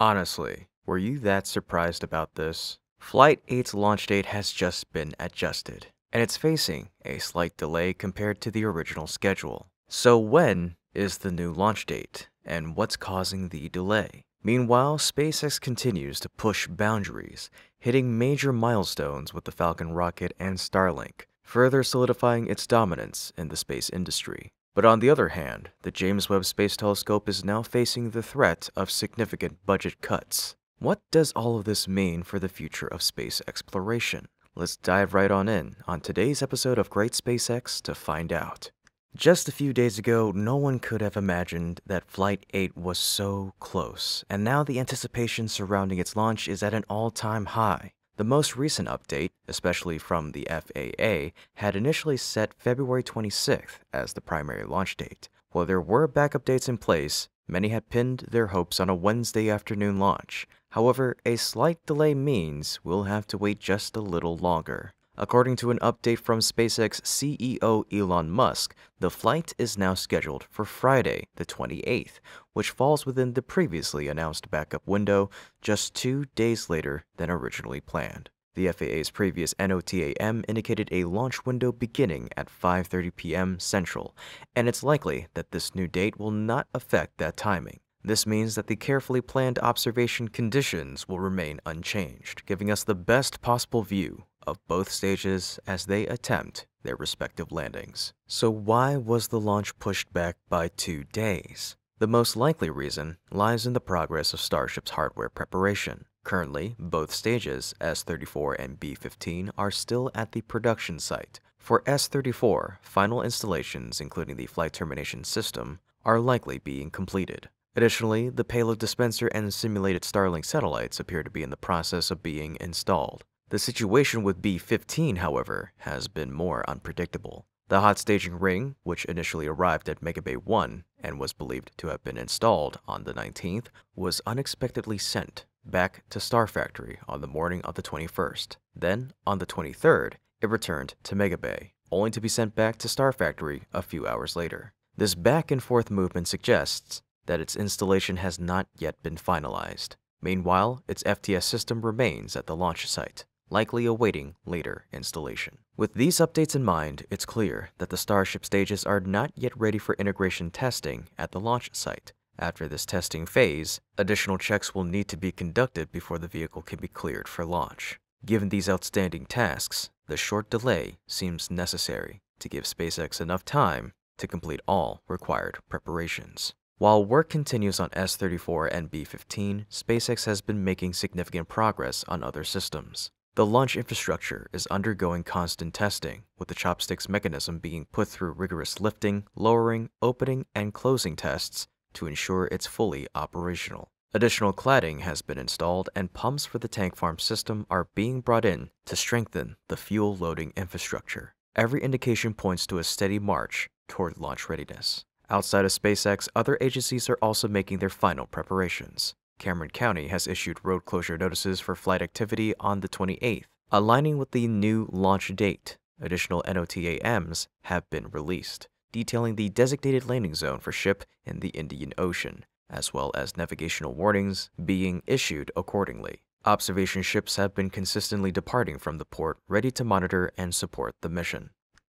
Honestly, were you that surprised about this? Flight 8's launch date has just been adjusted, and it's facing a slight delay compared to the original schedule. So when is the new launch date, and what's causing the delay? Meanwhile, SpaceX continues to push boundaries, hitting major milestones with the Falcon rocket and Starlink, further solidifying its dominance in the space industry. But on the other hand, the James Webb Space Telescope is now facing the threat of significant budget cuts. What does all of this mean for the future of space exploration? Let's dive right on in on today's episode of Great SpaceX to find out. Just a few days ago, no one could have imagined that Flight 8 was so close, and now the anticipation surrounding its launch is at an all time high. The most recent update, especially from the FAA, had initially set February 26th as the primary launch date. While there were backup dates in place, many had pinned their hopes on a Wednesday afternoon launch. However, a slight delay means we'll have to wait just a little longer. According to an update from SpaceX CEO Elon Musk, the flight is now scheduled for Friday, the 28th, which falls within the previously announced backup window just two days later than originally planned. The FAA's previous NOTAM indicated a launch window beginning at 5:30 p.m. Central, and it's likely that this new date will not affect that timing. This means that the carefully planned observation conditions will remain unchanged, giving us the best possible view of both stages as they attempt their respective landings. So, why was the launch pushed back by two days? The most likely reason lies in the progress of Starship's hardware preparation. Currently, both stages, S34 and B15, are still at the production site. For S34, final installations, including the flight termination system, are likely being completed. Additionally, the payload dispenser and simulated Starlink satellites appear to be in the process of being installed. The situation with B-15, however, has been more unpredictable. The hot staging ring, which initially arrived at Megabay 1 and was believed to have been installed on the 19th, was unexpectedly sent back to Star Factory on the morning of the 21st. Then, on the 23rd, it returned to Megabay, only to be sent back to Star Factory a few hours later. This back and forth movement suggests that its installation has not yet been finalized. Meanwhile, its FTS system remains at the launch site likely awaiting later installation. With these updates in mind, it's clear that the Starship stages are not yet ready for integration testing at the launch site. After this testing phase, additional checks will need to be conducted before the vehicle can be cleared for launch. Given these outstanding tasks, the short delay seems necessary to give SpaceX enough time to complete all required preparations. While work continues on S-34 and B-15, SpaceX has been making significant progress on other systems. The launch infrastructure is undergoing constant testing, with the chopsticks mechanism being put through rigorous lifting, lowering, opening, and closing tests to ensure it's fully operational. Additional cladding has been installed and pumps for the tank farm system are being brought in to strengthen the fuel loading infrastructure. Every indication points to a steady march toward launch readiness. Outside of SpaceX, other agencies are also making their final preparations. Cameron County has issued road closure notices for flight activity on the 28th, aligning with the new launch date. Additional NOTAMs have been released, detailing the designated landing zone for ship in the Indian Ocean, as well as navigational warnings being issued accordingly. Observation ships have been consistently departing from the port, ready to monitor and support the mission.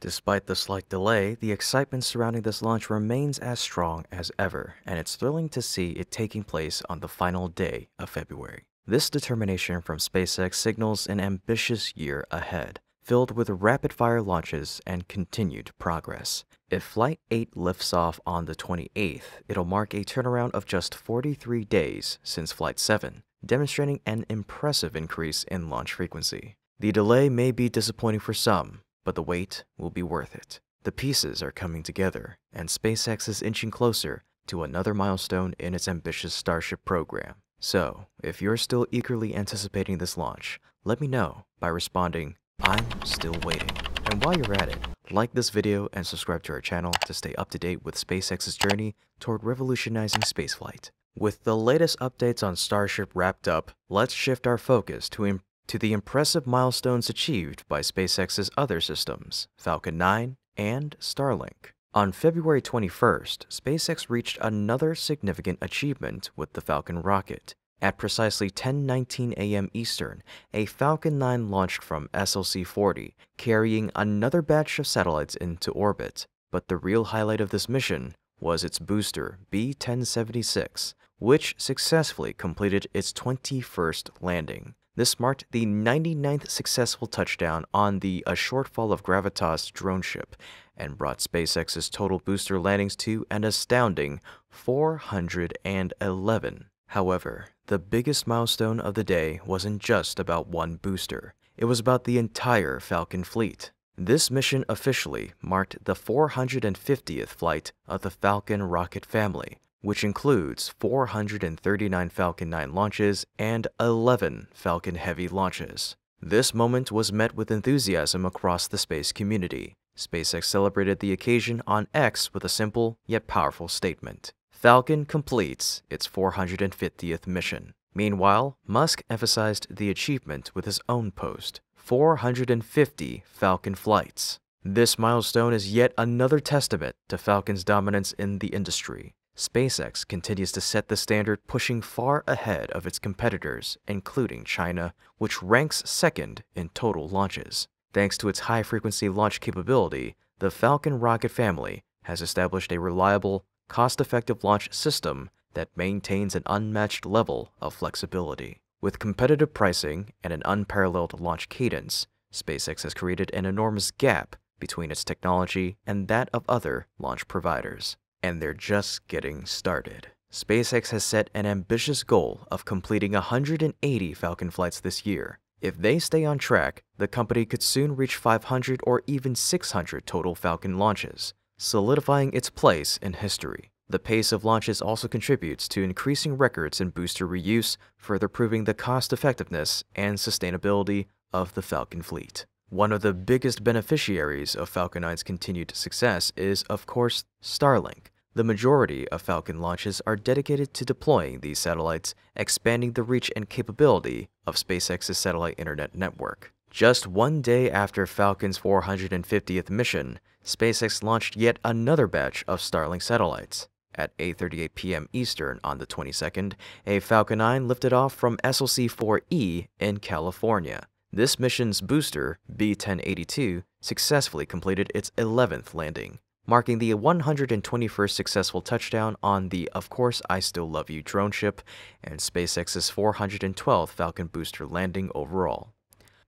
Despite the slight delay, the excitement surrounding this launch remains as strong as ever, and it's thrilling to see it taking place on the final day of February. This determination from SpaceX signals an ambitious year ahead, filled with rapid fire launches and continued progress. If Flight 8 lifts off on the 28th, it'll mark a turnaround of just 43 days since Flight 7, demonstrating an impressive increase in launch frequency. The delay may be disappointing for some, but the wait will be worth it. The pieces are coming together, and SpaceX is inching closer to another milestone in its ambitious Starship program. So, if you're still eagerly anticipating this launch, let me know by responding, I'm still waiting. And while you're at it, like this video and subscribe to our channel to stay up to date with SpaceX's journey toward revolutionizing spaceflight. With the latest updates on Starship wrapped up, let's shift our focus to to the impressive milestones achieved by SpaceX's other systems, Falcon 9 and Starlink. On February 21st, SpaceX reached another significant achievement with the Falcon rocket. At precisely 10:19 a.m. Eastern, a Falcon 9 launched from SLC-40, carrying another batch of satellites into orbit. But the real highlight of this mission was its booster, B-1076, which successfully completed its 21st landing. This marked the 99th successful touchdown on the A Shortfall of Gravitas drone ship and brought SpaceX's total booster landings to an astounding 411. However, the biggest milestone of the day wasn't just about one booster. It was about the entire Falcon fleet. This mission officially marked the 450th flight of the Falcon rocket family, which includes 439 Falcon 9 launches and 11 Falcon Heavy launches. This moment was met with enthusiasm across the space community. SpaceX celebrated the occasion on X with a simple yet powerful statement. Falcon completes its 450th mission. Meanwhile, Musk emphasized the achievement with his own post 450 Falcon flights. This milestone is yet another testament to Falcon's dominance in the industry. SpaceX continues to set the standard, pushing far ahead of its competitors, including China, which ranks second in total launches. Thanks to its high frequency launch capability, the Falcon rocket family has established a reliable, cost effective launch system that maintains an unmatched level of flexibility. With competitive pricing and an unparalleled launch cadence, SpaceX has created an enormous gap between its technology and that of other launch providers and they're just getting started. SpaceX has set an ambitious goal of completing 180 Falcon flights this year. If they stay on track, the company could soon reach 500 or even 600 total Falcon launches, solidifying its place in history. The pace of launches also contributes to increasing records in booster reuse, further proving the cost effectiveness and sustainability of the Falcon fleet. One of the biggest beneficiaries of Falcon 9's continued success is, of course, Starlink. The majority of Falcon launches are dedicated to deploying these satellites, expanding the reach and capability of SpaceX's satellite internet network. Just one day after Falcon's 450th mission, SpaceX launched yet another batch of Starlink satellites. At 8:38 p.m. Eastern on the 22nd, a Falcon 9 lifted off from SLC-4E in California. This mission's booster, B-1082, successfully completed its 11th landing, marking the 121st successful touchdown on the Of Course I Still Love You drone ship and SpaceX's 412th Falcon booster landing overall.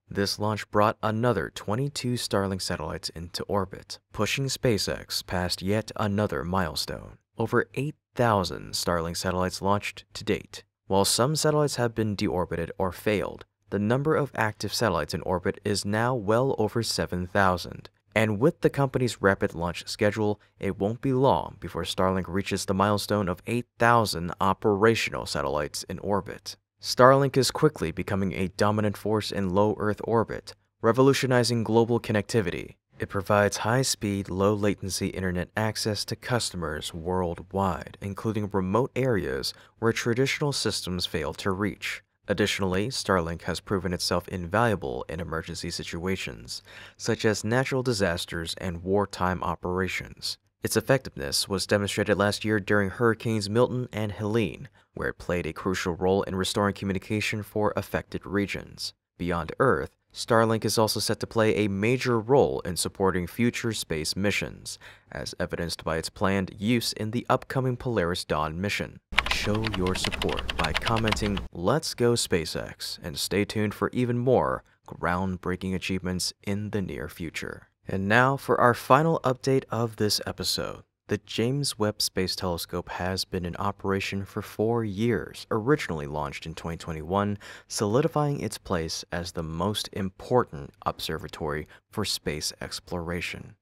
This launch brought another 22 Starlink satellites into orbit, pushing SpaceX past yet another milestone. Over 8,000 Starlink satellites launched to date. While some satellites have been deorbited or failed, the number of active satellites in orbit is now well over 7,000. And with the company's rapid launch schedule, it won't be long before Starlink reaches the milestone of 8,000 operational satellites in orbit. Starlink is quickly becoming a dominant force in low Earth orbit, revolutionizing global connectivity. It provides high speed, low latency internet access to customers worldwide, including remote areas where traditional systems fail to reach. Additionally, Starlink has proven itself invaluable in emergency situations, such as natural disasters and wartime operations. Its effectiveness was demonstrated last year during Hurricanes Milton and Helene, where it played a crucial role in restoring communication for affected regions. Beyond Earth, Starlink is also set to play a major role in supporting future space missions, as evidenced by its planned use in the upcoming Polaris Dawn mission show your support by commenting Let's Go SpaceX and stay tuned for even more groundbreaking achievements in the near future. And now for our final update of this episode. The James Webb Space Telescope has been in operation for four years, originally launched in 2021, solidifying its place as the most important observatory for space exploration.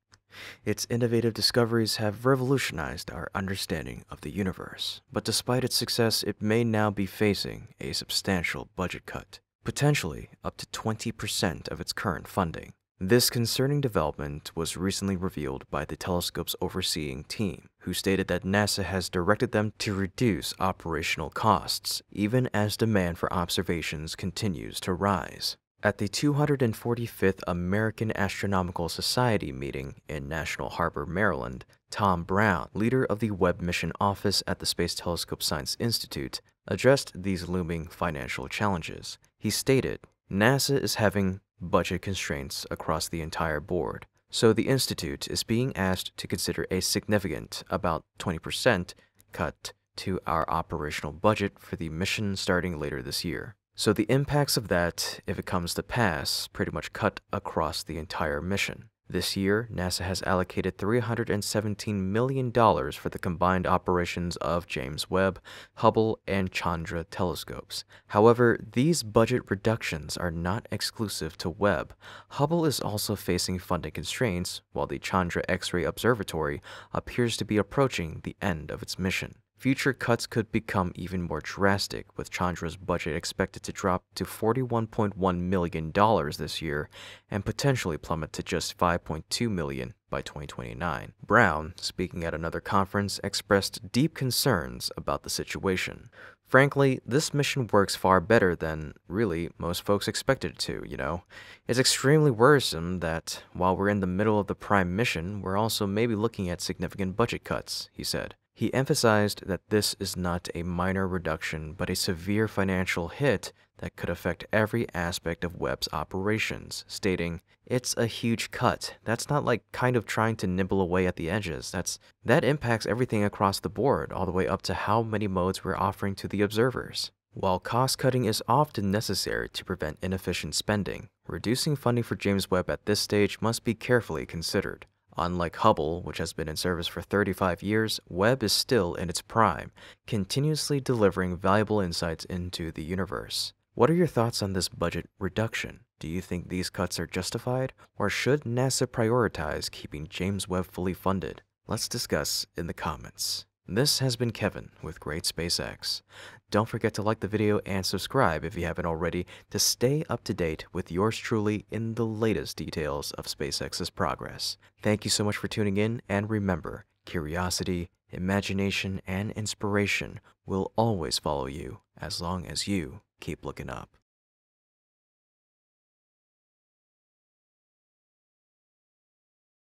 Its innovative discoveries have revolutionized our understanding of the universe, but despite its success, it may now be facing a substantial budget cut, potentially up to 20% of its current funding. This concerning development was recently revealed by the telescope's overseeing team, who stated that NASA has directed them to reduce operational costs, even as demand for observations continues to rise. At the 245th American Astronomical Society meeting in National Harbor, Maryland, Tom Brown, leader of the Webb Mission Office at the Space Telescope Science Institute, addressed these looming financial challenges. He stated, NASA is having budget constraints across the entire board, so the Institute is being asked to consider a significant, about 20%, cut to our operational budget for the mission starting later this year. So the impacts of that, if it comes to pass, pretty much cut across the entire mission. This year, NASA has allocated $317 million for the combined operations of James Webb, Hubble, and Chandra telescopes. However, these budget reductions are not exclusive to Webb. Hubble is also facing funding constraints, while the Chandra X ray Observatory appears to be approaching the end of its mission. Future cuts could become even more drastic, with Chandra's budget expected to drop to $41.1 million this year and potentially plummet to just 5.2 million by 2029. Brown, speaking at another conference, expressed deep concerns about the situation. Frankly, this mission works far better than, really, most folks expected it to, you know? It's extremely worrisome that, while we're in the middle of the prime mission, we're also maybe looking at significant budget cuts, he said. He emphasized that this is not a minor reduction, but a severe financial hit that could affect every aspect of Webb's operations, stating, "It's a huge cut. That's not like kind of trying to nibble away at the edges. That's that impacts everything across the board, all the way up to how many modes we're offering to the observers." While cost cutting is often necessary to prevent inefficient spending, reducing funding for James Webb at this stage must be carefully considered. Unlike Hubble, which has been in service for 35 years, Webb is still in its prime, continuously delivering valuable insights into the universe. What are your thoughts on this budget reduction? Do you think these cuts are justified, or should NASA prioritize keeping James Webb fully funded? Let's discuss in the comments. This has been Kevin with Great SpaceX. Don't forget to like the video and subscribe if you haven't already to stay up to date with yours truly in the latest details of SpaceX's progress. Thank you so much for tuning in, and remember, curiosity, imagination, and inspiration will always follow you as long as you keep looking up.